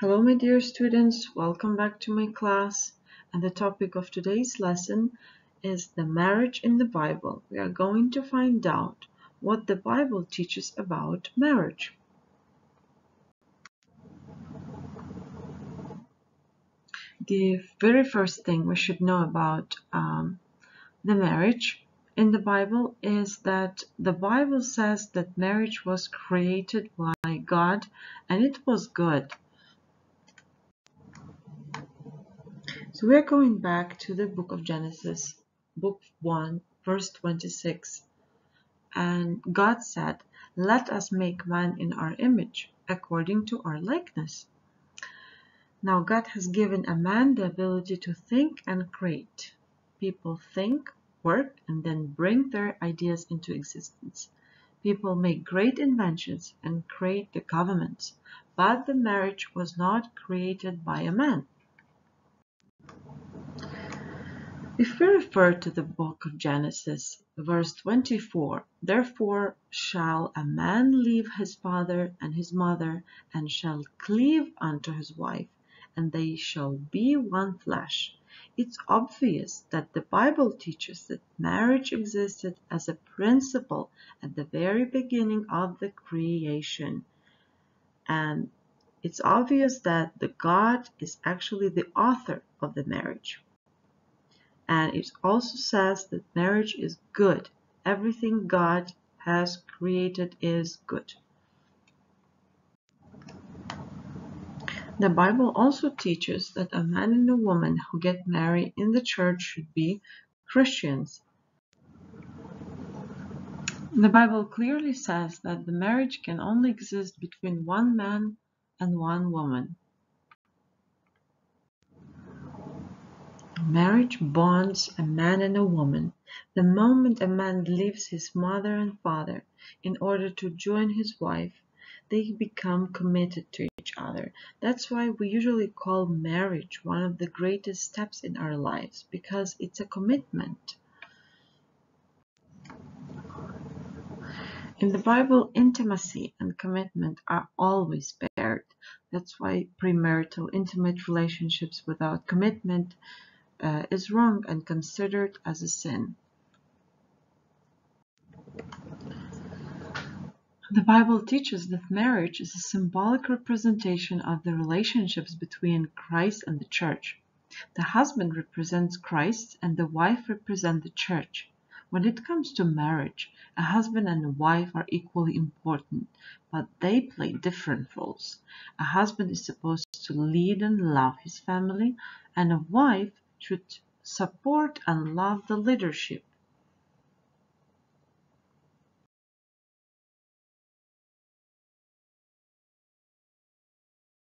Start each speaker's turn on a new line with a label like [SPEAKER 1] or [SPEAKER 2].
[SPEAKER 1] Hello, my dear students. Welcome back to my class. And the topic of today's lesson is the marriage in the Bible. We are going to find out what the Bible teaches about marriage. The very first thing we should know about um, the marriage in the Bible is that the Bible says that marriage was created by God and it was good. So we're going back to the book of Genesis, book 1, verse 26. And God said, Let us make man in our image, according to our likeness. Now, God has given a man the ability to think and create. People think, work, and then bring their ideas into existence. People make great inventions and create the governments, but the marriage was not created by a man. If we refer to the book of Genesis, verse 24, Therefore shall a man leave his father and his mother, and shall cleave unto his wife, and they shall be one flesh. It's obvious that the Bible teaches that marriage existed as a principle at the very beginning of the creation. And it's obvious that the God is actually the author of the marriage. And it also says that marriage is good. Everything God has created is good. The Bible also teaches that a man and a woman who get married in the church should be Christians. The Bible clearly says that the marriage can only exist between one man and one woman. Marriage bonds a man and a woman. The moment a man leaves his mother and father in order to join his wife, they become committed to each other. That's why we usually call marriage one of the greatest steps in our lives because it's a commitment. In the Bible, intimacy and commitment are always paired. That's why premarital intimate relationships without commitment uh, is wrong and considered as a sin. The Bible teaches that marriage is a symbolic representation of the relationships between Christ and the church. The husband represents Christ and the wife represents the church. When it comes to marriage, a husband and a wife are equally important, but they play different roles. A husband is supposed to lead and love his family, and a wife should support and love the leadership